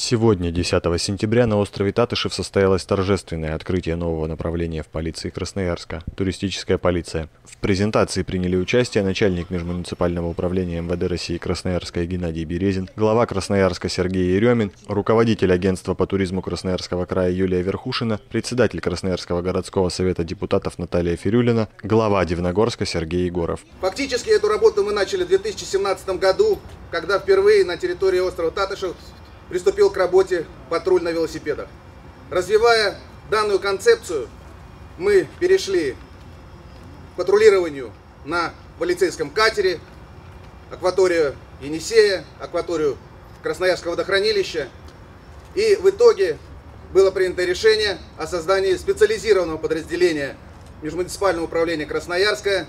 Сегодня, 10 сентября, на острове Татышев состоялось торжественное открытие нового направления в полиции Красноярска – туристическая полиция. В презентации приняли участие начальник межмуниципального управления МВД России Красноярска Геннадий Березин, глава Красноярска Сергей Еремин, руководитель агентства по туризму Красноярского края Юлия Верхушина, председатель Красноярского городского совета депутатов Наталья Фирюлина, глава Дивногорска Сергей Егоров. Фактически эту работу мы начали в 2017 году, когда впервые на территории острова Татышев приступил к работе патруль на велосипедах. Развивая данную концепцию, мы перешли к патрулированию на полицейском катере, акваторию Енисея, акваторию Красноярского водохранилища. И в итоге было принято решение о создании специализированного подразделения Межмуниципального управления Красноярская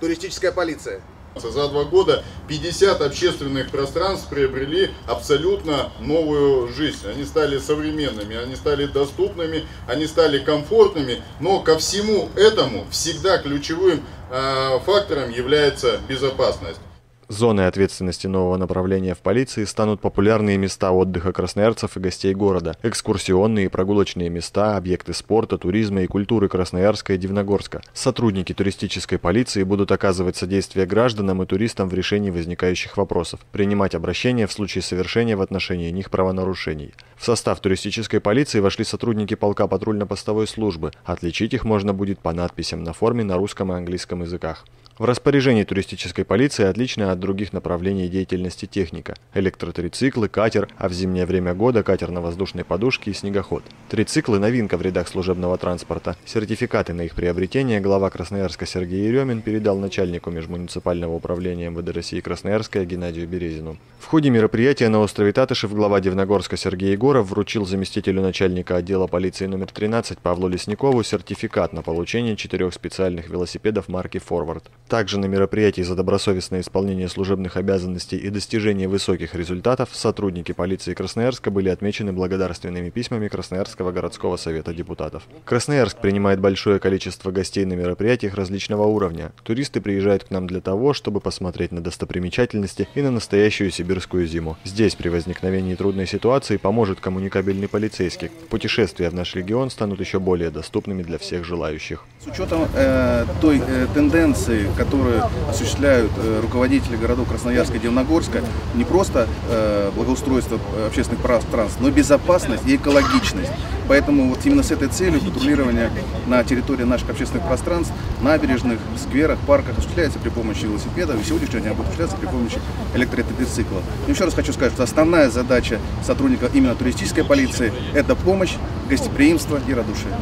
туристическая полиция. За два года 50 общественных пространств приобрели абсолютно новую жизнь. Они стали современными, они стали доступными, они стали комфортными. Но ко всему этому всегда ключевым э, фактором является безопасность. Зоной ответственности нового направления в полиции станут популярные места отдыха красноярцев и гостей города, экскурсионные и прогулочные места, объекты спорта, туризма и культуры Красноярска и Дивногорска. Сотрудники туристической полиции будут оказывать содействие гражданам и туристам в решении возникающих вопросов, принимать обращения в случае совершения в отношении них правонарушений. В состав туристической полиции вошли сотрудники полка патрульно-постовой службы. Отличить их можно будет по надписям на форме на русском и английском языках. В распоряжении туристической полиции отличная от других направлений деятельности техника – электротрициклы, катер, а в зимнее время года катер на воздушной подушке и снегоход. Трициклы – новинка в рядах служебного транспорта. Сертификаты на их приобретение глава Красноярска Сергей Еремин передал начальнику межмуниципального управления МВД России Красноярская Геннадию Березину. В ходе мероприятия на острове Татышев глава Дивногорска Сергей Егоров вручил заместителю начальника отдела полиции номер 13 Павлу Лесникову сертификат на получение четырех специальных велосипедов марки «Форвард». Также на мероприятии за добросовестное исполнение служебных обязанностей и достижение высоких результатов сотрудники полиции Красноярска были отмечены благодарственными письмами Красноярского городского совета депутатов. Красноярск принимает большое количество гостей на мероприятиях различного уровня. Туристы приезжают к нам для того, чтобы посмотреть на достопримечательности и на настоящую сибирскую зиму. Здесь при возникновении трудной ситуации поможет коммуникабельный полицейский. Путешествия в наш регион станут еще более доступными для всех желающих. С учетом э, той э, тенденции, которые осуществляют э, руководители городов Красноярска и Дивногорска, не просто э, благоустройство общественных пространств, но и безопасность и экологичность. Поэтому вот именно с этой целью патрулирование на территории наших общественных пространств, набережных, скверах, парках осуществляется при помощи велосипедов и сегодняшнего дня будет осуществляться при помощи электротрицикла. Еще раз хочу сказать, что основная задача сотрудников именно туристической полиции – это помощь, гостеприимство и радушие.